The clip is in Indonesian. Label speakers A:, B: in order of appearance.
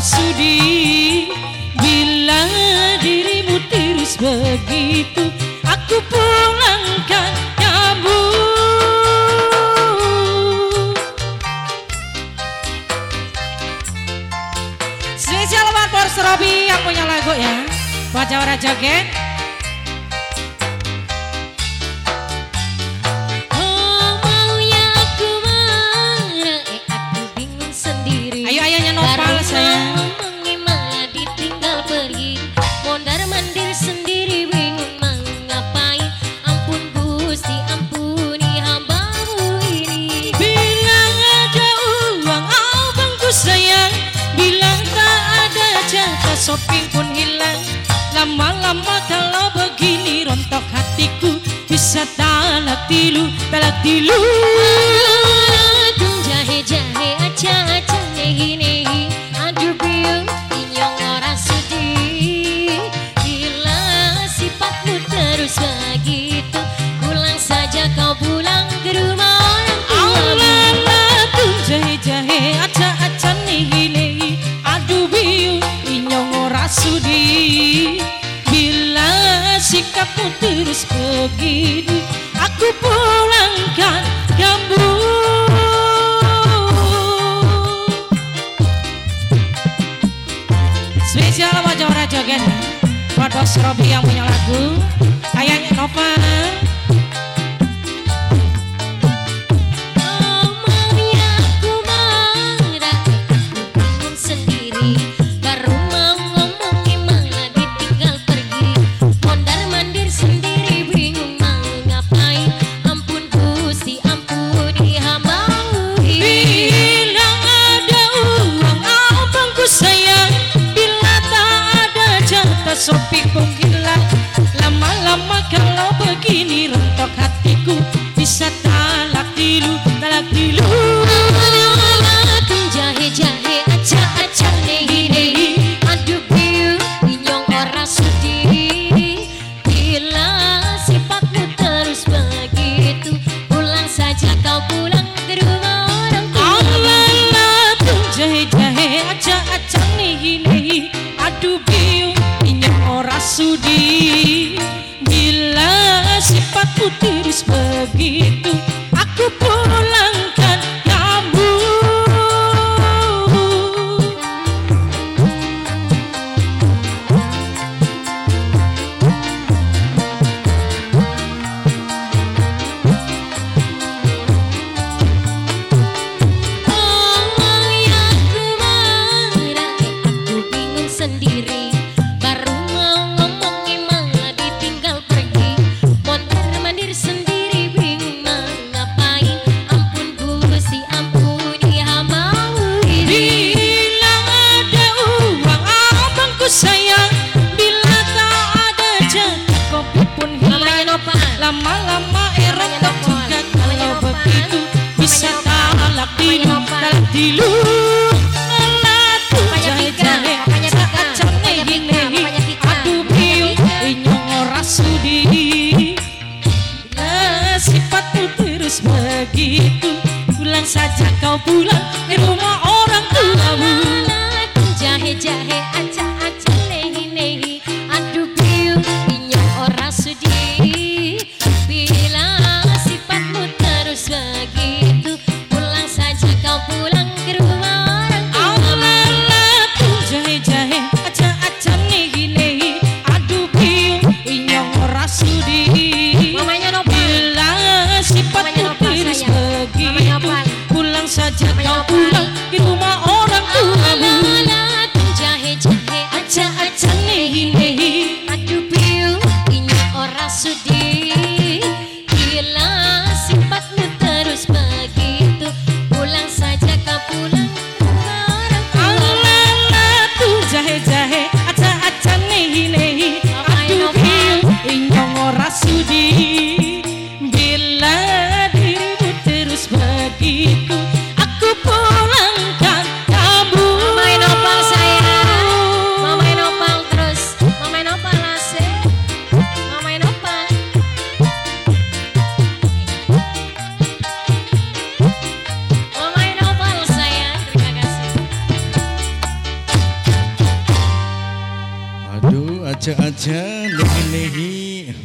A: sudi Bila dirimu tirus begitu Aku pulangkan kamu Spesial buat Serabi Robi yang punya lagu ya. Buat orang Joget. shopping pun hilang. Lama-lama kalau begini rontok hatiku Bisa talak tilu, talak tilu
B: Aduh jahe-jahe aja. aku terus
A: begini Aku pulangkan gambut. Spesial wajah Raja Gen Buat Bos Robi yang punya lagu Ayahnya Nova.
B: putih begitu.
A: lama-lama
B: erotok
A: juga kalau begitu bisa
B: tak
A: talak
B: dilu
A: talak
B: dilu up.
C: Aduh, aja-aja nehi-nehi.